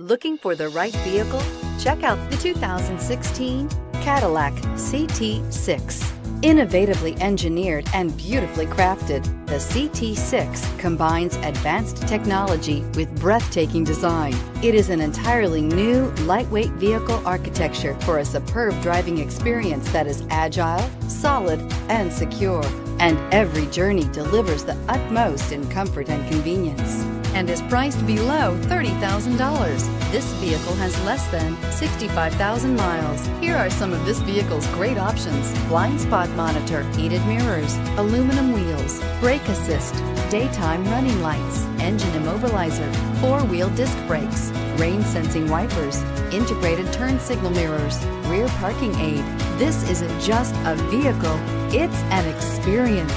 Looking for the right vehicle? Check out the 2016 Cadillac CT6. Innovatively engineered and beautifully crafted, the CT6 combines advanced technology with breathtaking design. It is an entirely new, lightweight vehicle architecture for a superb driving experience that is agile, solid, and secure. And every journey delivers the utmost in comfort and convenience and is priced below $30,000. This vehicle has less than 65,000 miles. Here are some of this vehicle's great options. Blind spot monitor, heated mirrors, aluminum wheels, brake assist, daytime running lights, engine immobilizer, four-wheel disc brakes, rain sensing wipers, integrated turn signal mirrors, rear parking aid. This isn't just a vehicle, it's an experience.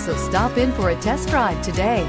So stop in for a test drive today.